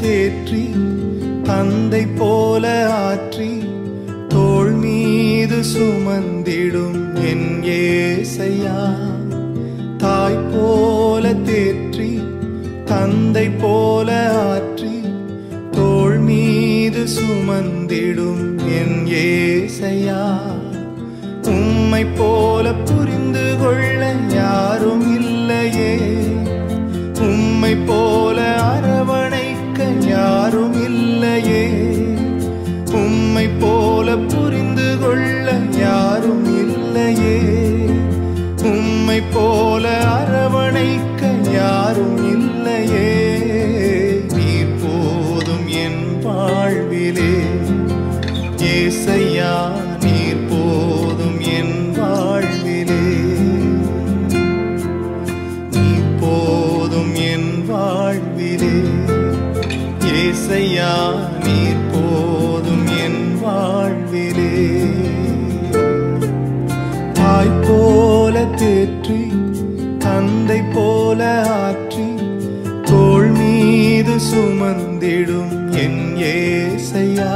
தேற்றி தந்தை போல ஆற்றி தோல் மீது சுமந்திடும் என் ஏசையா. தாய் போல தேற்றி தந்தை போல ஆற்றி தோல் மீது சுமந்திடும் என் ஏசையா. உம்மை போல அரவணைக்க யாரும் இல்லையே. நீர் போதும் என் வாழ்விலே. ஏசையா நீர் போதும் என் வாழ்விலே. நீர் போதும் என் வாழ்விலே. ஏசையா நீர் போதும் என் வாழ்விலே. வாய்ப்போல தேற்றி தந்தை சுமந்திடும் என் ஏசையா.